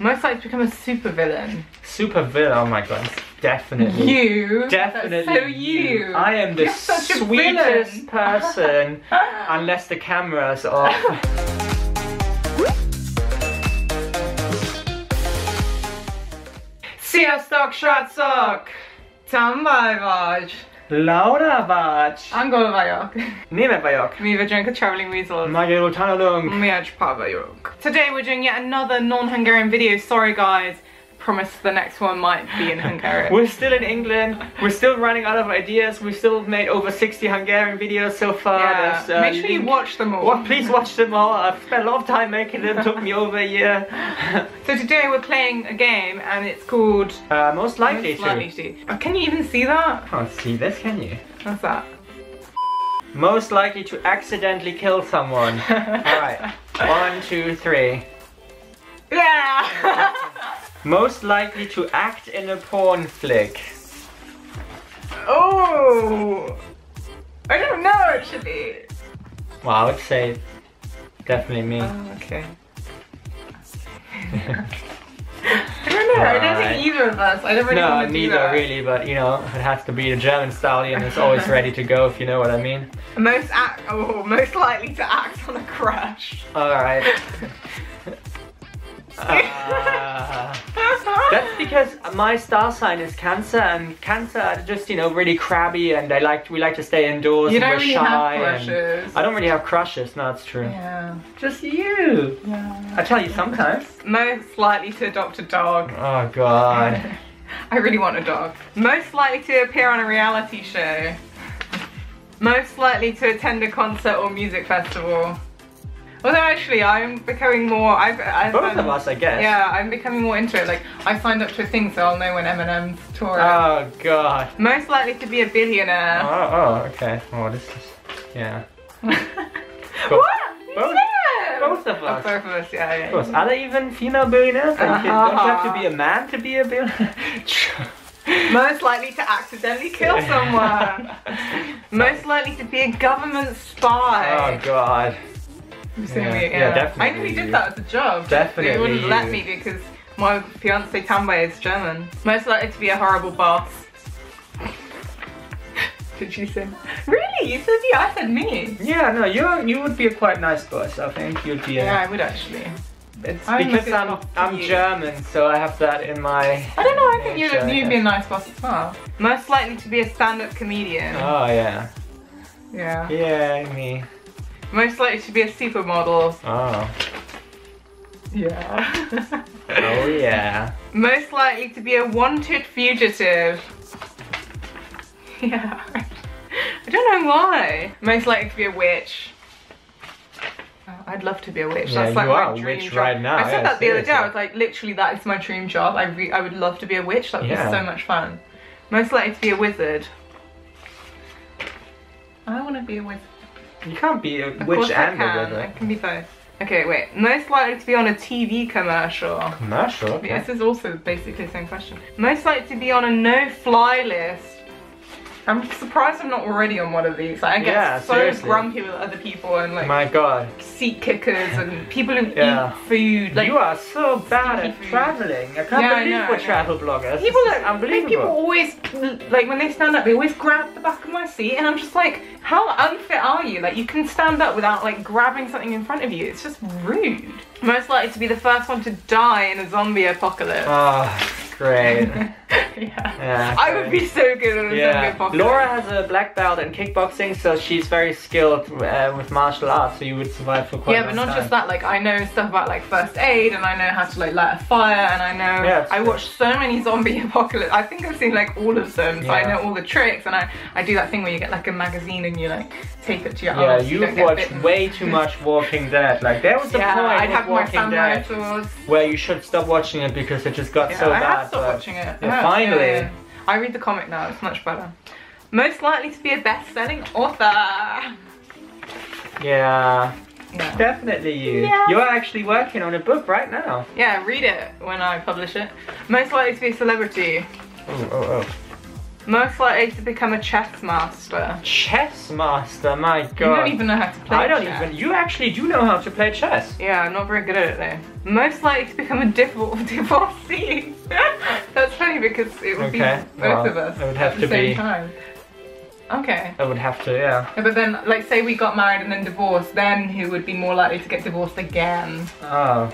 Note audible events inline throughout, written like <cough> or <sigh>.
Most likely to become a super villain. Super villain. Oh my god, definitely. You. Definitely. That's so you. I am the You're such a sweetest person, <laughs> unless the camera's off. Sziasztok, srácok! Tambaj vagy! Laura vagy. Angol vagyok. Német vagyok. Mi vagyunk a Travelling Weasels. Magyarul tanulunk. Mi egy vagyunk. Today we're doing yet another non-Hungarian video. Sorry guys. Promise the next one might be in Hungarian. <laughs> We're still in England. We're still running out of ideas. We've still made over 60 Hungarian videos so far. yeah. Uh, Make sure you watch them all. Well, please watch them all. I've spent a lot of time making them. Took me over a year. <laughs> So today we're playing a game and it's called uh, most likely Most Likely to. to. Oh, can you even see that? Can't see this, can you? What's that? Most likely to accidentally kill someone. <laughs> Alright. One, two, three. Yeah! Most likely to act in a porn flick. oh! I don't know actually. Well, I would say definitely me. Oh, okay. I don't know. I don't think either of us. I don't really no, want to do neither really, but you know, it has to be the German stallion is always <laughs> ready to go, if you know what I mean. Most act. Oh, most likely to act on a crush. Alright. <laughs> Uh, that's because my star sign is Cancer, and Cancer are just you know really crabby, and I like we like to stay indoors. you and don't we're really shy. have crushes. I don't really have crushes. No, it's true. Yeah. Just you. Yeah. I tell you sometimes. Most likely to adopt a dog. Oh God. <laughs> I really want a dog. Most likely to appear on a reality show. Most likely to attend a concert or music festival. Although actually, I'm becoming more. I've, I've Both um, of us, I guess. Yeah, I'm becoming more into it. Like, I signed up to a thing, so I'll know when Eminem's touring. Oh God. Most likely to be a billionaire. Oh, oh, okay. Oh, this is, yeah. <laughs> what? Both- both of Oh, us. both of us. Yeah, yeah. Of course, are there even female billionaires? Like, you don't you have to be a man to be a billionaire? <laughs> Most likely to accidentally kill <laughs> someone. Most likely to be a government spy. oh God. Seen Yeah, me, yeah, I definitely nearly you. did that as a job. Definitely They wouldn't let me because my fiance Tambay is German. Most likely to be a horrible boss. <laughs> Did you say? Really? You said you. I said me. Yeah, no, you you would be a quite nice boss. I think you'd be. A, Yeah, I would actually. It's I'm because I'm I'm. German, so I have that in my. I don't know. I think you'd, you'd be a nice boss as well. Most likely to be a stand-up comedian. Oh yeah. yeah. Yeah, me. Most likely to be a supermodel. Oh. Yeah. Oh yeah. Most likely to be a wanted fugitive. Yeah. I don't know why. Most likely to be a witch. Oh, I'd love to be a witch. Yeah, That's like you my are a witch job. right now, I said yeah, that the other day. I was like, literally, that is my dream job. I re- I would love to be a witch. That would Yeah. be so much fun. Most likely to be a wizard. I want to be a wizard. You can't be a Of witch I and a. I can be both. Okay, wait. Most likely to be on a TV commercial. Commercial. Okay. This is also basically the same question. Most likely to be on a no-fly list. I'm surprised I'm not already on one of these. Like, I get Yeah, so seriously. grumpy with other people and like My God. seat kickers and people who Yeah. eat food. Like you are so bad at food. traveling. I can't Yeah, I believe know, we're travel bloggers. people that like, people always like when they stand up, they always grab the back of my seat, and I'm just like, how unfit are you? Like you can stand up without like grabbing something in front of you. It's just rude. Most likely to be the first one to die in a zombie apocalypse. Oh, great. <laughs> yeah. Yeah, I would be so good at a zombie Yeah, apocalypse. Laura has a black belt in kickboxing, so she's very skilled uh, with martial arts. So you would survive for quite. A bit. Yeah, but not time. just that. Like I know stuff about like first aid, and I know how to like light a fire, and I know. Yeah, I true. watch so many zombie <laughs> apocalypse. I think I've seen like all of them, so I know all the tricks, and I I do that thing where you get like a magazine and you like tape it to your Yeah, arm. so you you've don't watched way too much <laughs> Walking Dead. Like there was a Yeah, point I'd with have my Walking samurai Dead swords. where you should stop watching it because it just got Yeah, so I bad. But- watching it. Yeah, finally. I read the comic now. It's much better. Most likely to be a best-selling author. Yeah, Yeah. definitely you. Yeah. You're actually working on a book right now. Yeah, read it when I publish it. Most likely to be a celebrity. Oh, oh, oh. Most likely to become a chess master. Chess master, my god. You don't even know how to play I don't chess. even. You actually do know how to play chess. Yeah, I'm not very good at it though. Most likely to become a divor- <laughs> divorcee. <laughs> Because it would Okay, be both well, of us it would have at to the same be- time. Okay. I would have to, yeah. Yeah, but then, like, say we got married and then divorced, then who would be more likely to get divorced again? Oh.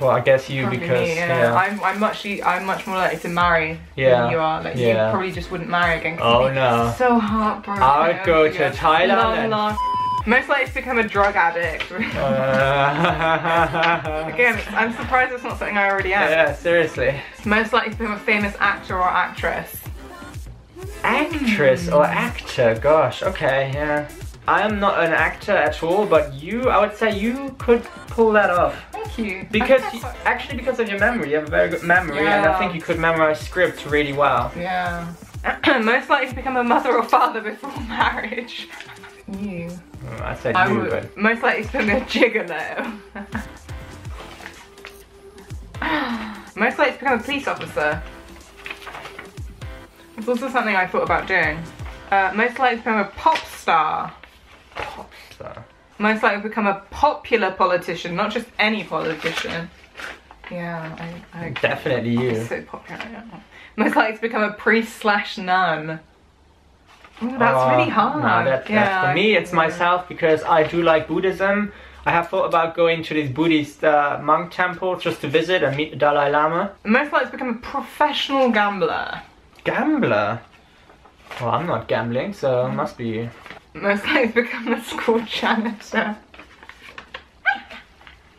Well, I guess you Probably because me, yeah. I'm, I'm much, I'm much more likely to marry Yeah, than you are. Like, yeah. you probably just wouldn't marry again. Oh no. So heartbroken. I would go to Thailand Long, and- long- Most likely to become a drug addict. <laughs> Uh, Again, I'm surprised it's not something I already am. yeah, seriously. Most likely to become a famous actor or actress. Actress or actor? Gosh, okay, yeah. I am not an actor at all, but you, I would say you could pull that off. Thank you. Because, you, actually because of your memory, you have a very good memory, and I think you could memorize scripts really well. Yeah. <clears throat> Most likely to become a mother or father before <laughs> marriage. You. Mm, I said I you, but Most likely to become a <laughs> gigolo. Most likely to become a police officer. It's also something I thought about doing. Uh, most likely to become a pop star. pop star. Most likely to become a popular politician, not just any politician. Yeah, I, I Definitely you. so popular. Most likely to become a priest slash nun. Ooh, that's Uh, really hard. No, that, yeah, that's for me, it's myself because I do like Buddhism. I have thought about going to these Buddhist uh, monk temples just to visit and meet the Dalai Lama. Most likely to become a professional gambler. Gambler? Well, I'm not gambling, so it must be you. Most likely to become a school janitor.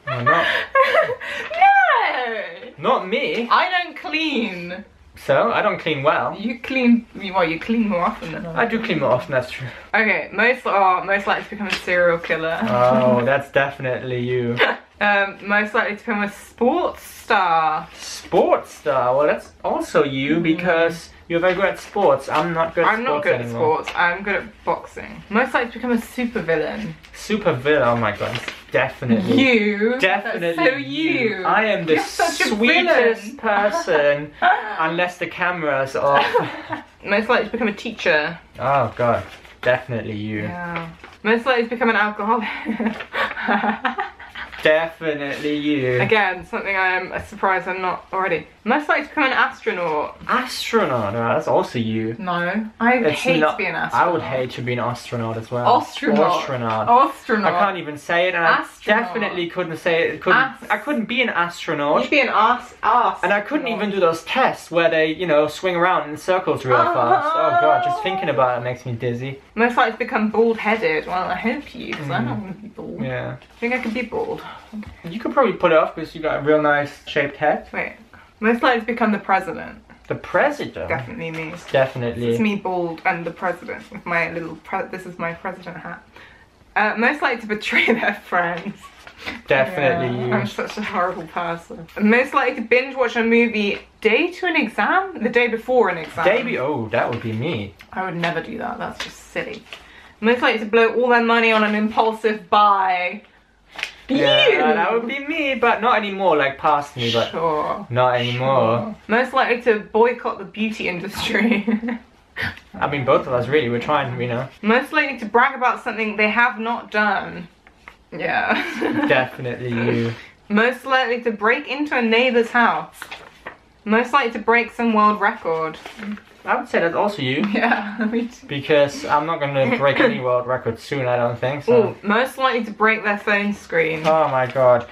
No, not, <laughs> no! not me. I don't clean. So, I don't clean well. You clean, well, you clean more often than I I do clean more often, that's true. Okay, most are most likely to become a serial killer. Oh, <laughs> that's definitely you. <laughs> um, most likely to become a sports star. Sports star, well, that's also you because you're very good at sports. I'm not good at I'm sports not good anymore. at sports. I'm good at boxing. Most likely to become a supervillain. Super villain, oh my god, definitely You. Definitely That's so you. I am the You're such a sweetest person <laughs> unless the camera's off. <laughs> Most likely to become a teacher. oh god, definitely you. Yeah. Most likely to become an alcoholic. <laughs> Definitely you. Again, something I am surprised I'm not already. Most likely to become an astronaut. Astronaut, oh, that's also you. No. I It's hate not- to be an astronaut. I would hate to be an astronaut as well. Astronaut. Astronaut. Astronaut. I can't even say it, and I Astronaut. definitely couldn't say it. Couldn't, Ast- I couldn't be an astronaut, You'd be an ass ass. and I couldn't even do those tests where they, you know, swing around in circles real fast. Oh god, just thinking about it makes me dizzy. Most likely to become bald headed. Well, I hope you, because I Mm. don't want to be bald. Yeah. I think I could be bald. You could probably put it off because you got a real nice shaped head. Wait. Most likely to become the president. The president. Definitely me. Definitely. It's me bald and the president with my little. Pre- this is my president hat. Uh, most likely to betray <laughs> their friends. Definitely Yeah, you. I'm such a horrible person. Most likely to binge watch a movie day to an exam, the day before an exam. Davey, oh, that would be me. I would never do that. That's just silly. Most likely to blow all their money on an impulsive buy. Yeah, You! that would be me, but not anymore. Like past me, but Sure. not anymore. Most likely to boycott the beauty industry. <laughs> I mean, both of us really. We're trying, you know. Most likely to brag about something they have not done. Yeah. <laughs> Definitely you. Most likely to break into a neighbor's house. Most likely to break some world record. I would say that's also you. <laughs> Yeah, <laughs> me too. Because I'm not gonna break any <laughs> world records soon, I don't think so. Ooh, most likely to break their phone screen. Oh my god.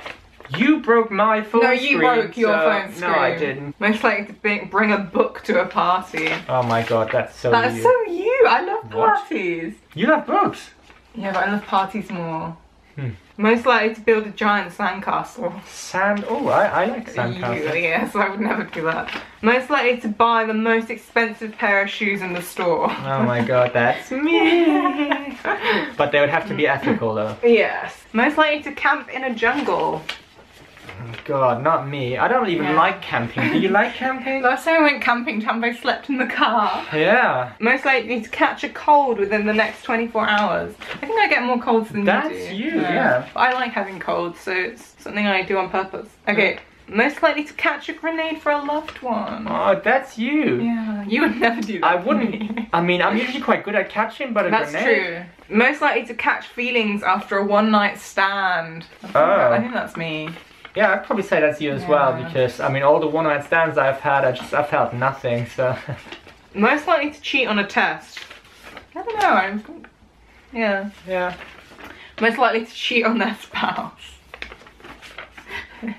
You broke my phone screen. no, you screen, broke your so- phone screen. No, I didn't. Most likely to bring, a book to a party. Oh my god, that's so That's you. so you. I love What? parties. You love books. Yeah, but I love parties more. Hmm. Most likely to build a giant sandcastle. Sand. Oh, I, I like You, sandcastles. yes, I would never do that. Most likely to buy the most expensive pair of shoes in the store. Oh my god, that's me. <laughs> but they would have to be ethical though. yes. Most likely to camp in a jungle. God, not me. I don't even Yeah. like camping. Do you like camping? <laughs> Last time I went camping, I slept in the car. Yeah. Most likely to catch a cold within the next 24 hours. I think I get more colds than That's you do. you, yeah. But I like having colds, so it's something I do on purpose. Okay, Most likely to catch a grenade for a loved one. Oh, that's you. Yeah, you would never do that. I wouldn't. I mean, I'm usually quite good at catching, but a That's grenade. true. Most likely to catch feelings after a one night stand. I think, Oh. I think that's me. Yeah, I'd probably say that's you as well because I mean, all the one-night stands I've had, I just I felt nothing. So <laughs> Most likely to cheat on a test. I don't know. I'm, yeah. yeah. Most likely to cheat on their spouse. <laughs>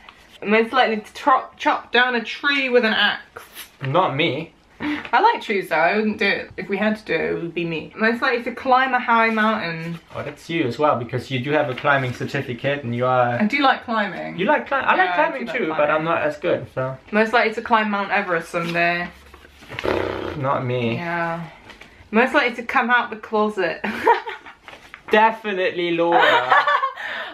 Most likely to tro- chop down a tree with an axe. Not me. <laughs> I like trees though. I wouldn't do it. If we had to do it, it would be me. Most likely to climb a high mountain. Oh, that's you as well because you do have a climbing certificate and you are... I do like climbing. You like climbing? I Yeah, like I climbing like too, but. I'm not as good. So Most likely to climb Mount Everest someday. not me. Yeah. Most likely to come out the closet. <laughs> Definitely Laura. <laughs>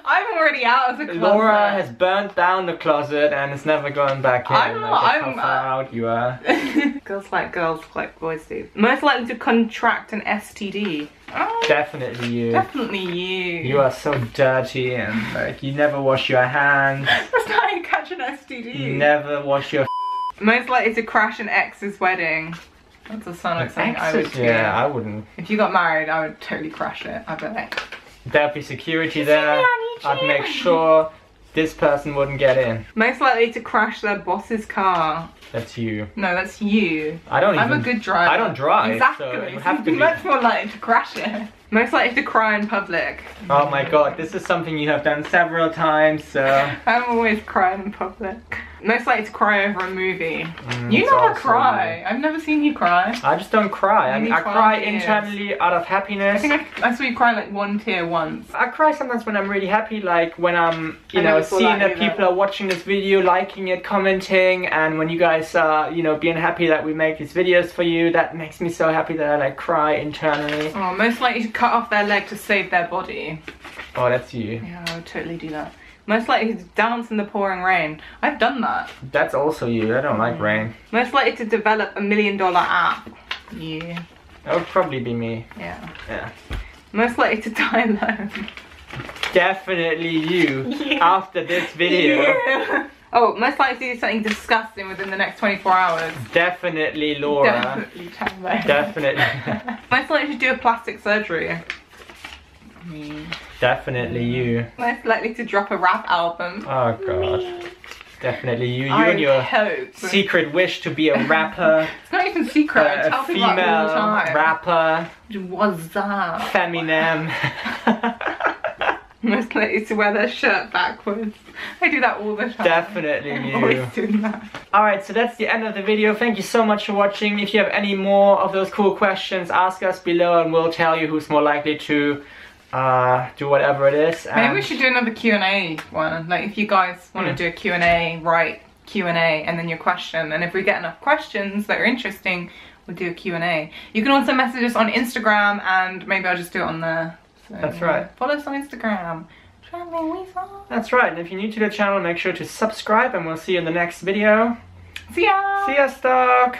I'm already out of the closet. Laura has burnt down the closet and is never going back in. I'm not- Like, I'm- how far out you are. <laughs> girls like girls like boys do. Most likely to contract an STD. Oh, Definitely you. definitely you. You are so dirty and like you never wash your hands. <laughs> That's not how you catch an STD. You never wash your <laughs> Most likely to crash an ex's wedding. That's a son of something I would do. Yeah, I wouldn't. If you got married, I would totally crash it. I'd be like, There'd be security there. I'd make sure this person wouldn't get in. most likely to crash their boss's car. That's you. No, that's you. I don't I'm even. a good driver. I don't drive, Exactly. so it have to be be- much more likely to crash it. Most likely to cry in public. Oh my god, this is something you have done several times. So <laughs> I'm always crying in public. Most likely to cry over a movie. Mm, you never also cry. I've never seen you cry. I just don't cry. I, mean, I cry years. internally out of happiness. I think I, I saw you cry like one tear once. I cry sometimes when I'm really happy, like when I'm, you I know, seeing that that people are watching this video, liking it, commenting, and when you guys are, you know, being happy that we make these videos for you, that makes me so happy that I like cry internally. Oh, most likely to cut off their leg to save their body. Oh, that's you. Yeah, I would totally do that. Most likely to dance in the pouring rain. I've done that. That's also you. I don't like rain. Most likely to develop a million dollar app. Yeah. That would probably be me. Yeah. Yeah. Most likely to <laughs> die alone. Definitely you. Yeah. After this video. <laughs> Yeah. Oh, most likely to do something disgusting within the next 24 hours. Definitely Laura. Definitely die. Definitely. <laughs> most likely to do a plastic surgery. Me. Definitely you. Most likely to drop a rap album. Oh god. Definitely you. You I and your hope. secret wish to be a rapper. <laughs> It's not even secret. I a tell people all the female time. rapper. What's up? Feminem. <laughs> Most likely to wear their shirt backwards. I do that all the time. Definitely I'm you. always doing that. Alright, so that's the end of the video. Thank you so much for watching. If you have any more of those cool questions, ask us below and we'll tell you who's more likely to uh, do whatever it is. Maybe we should do another Q&A one. Like if you guys want to Hmm. do a Q&A, write Q&A and then your question. And if we get enough questions that are interesting, we'll do a Q&A. You can also message us on Instagram and maybe I'll just do it on there. So, That's right. Follow us on Instagram. That's right, and if you're new to the channel, make sure to subscribe and we'll see you in the next video. See ya! See ya, Stock!